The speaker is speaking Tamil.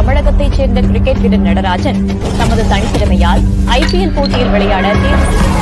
தமிழகத்தைச் சேர்ந்த கிரிக்கெட் வீரர் நடராஜன் தமது தனித்திறமையால் ஐபிஎல் போட்டியில் விளையாட தேர்வு